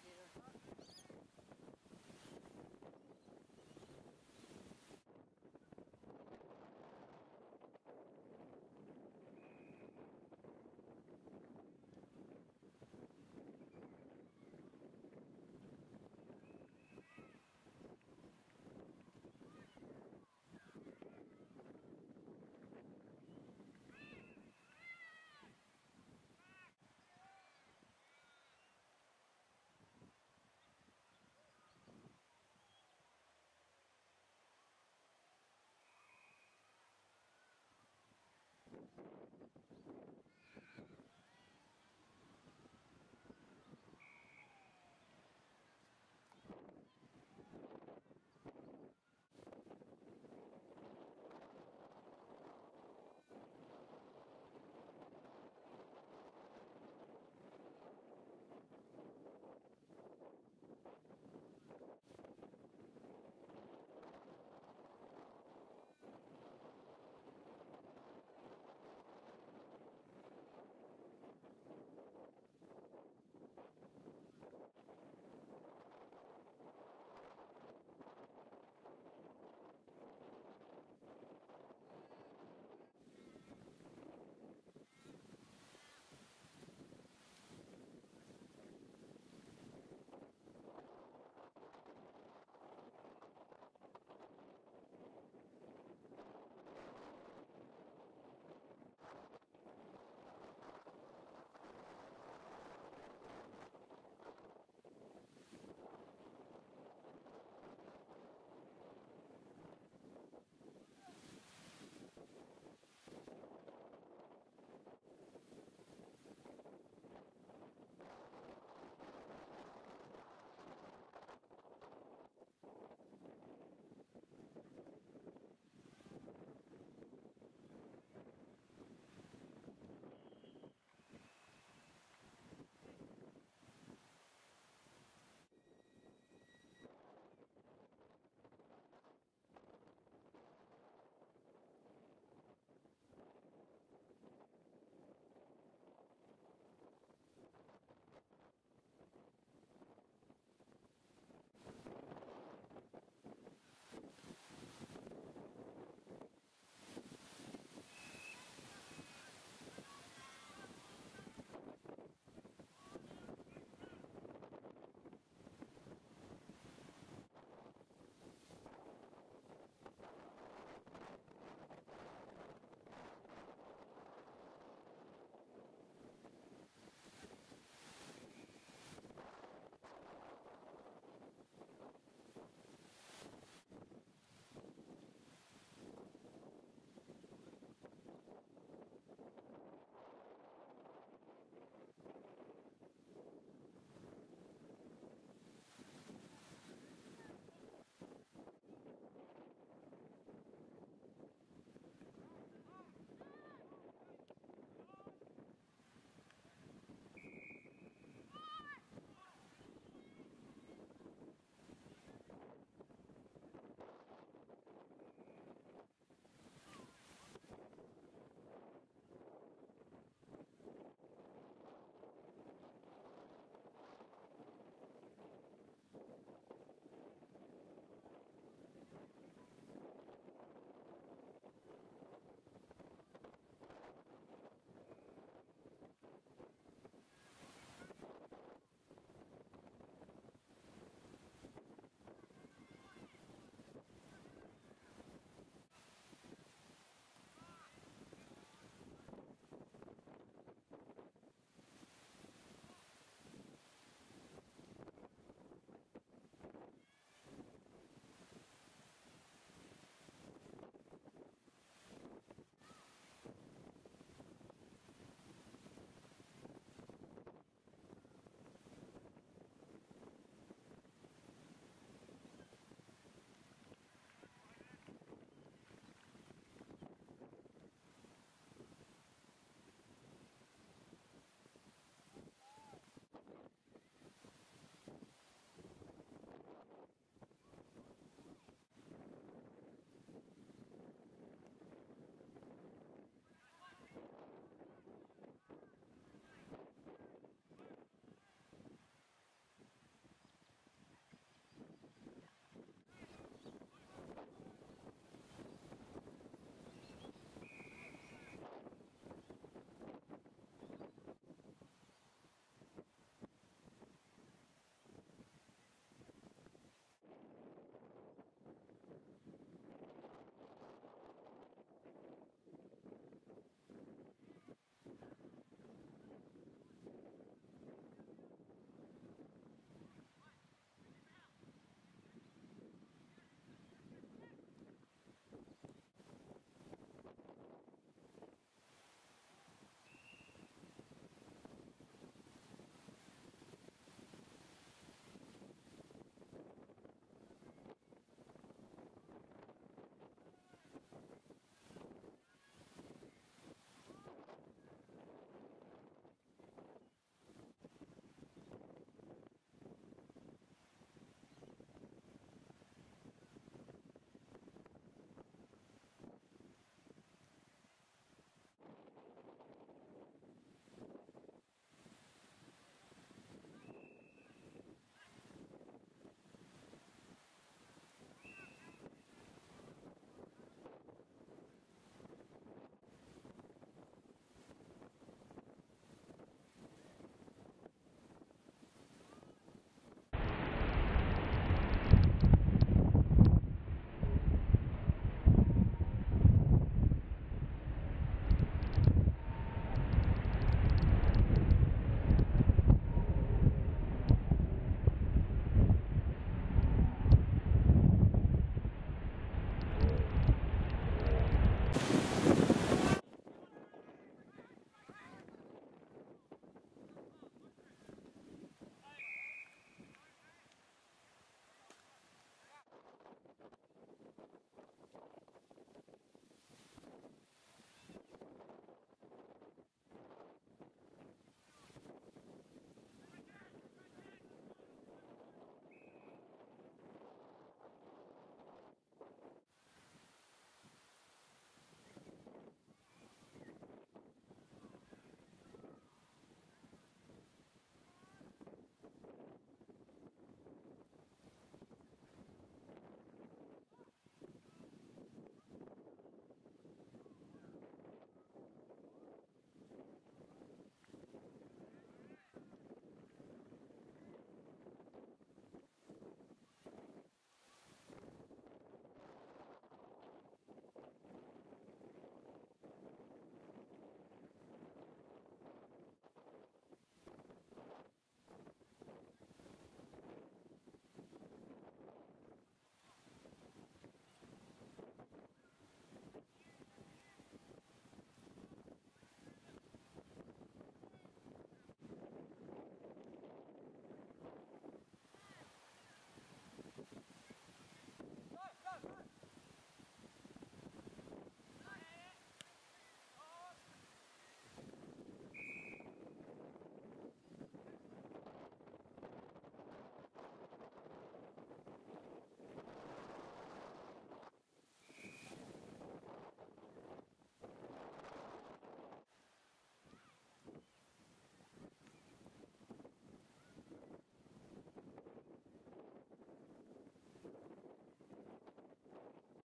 idea.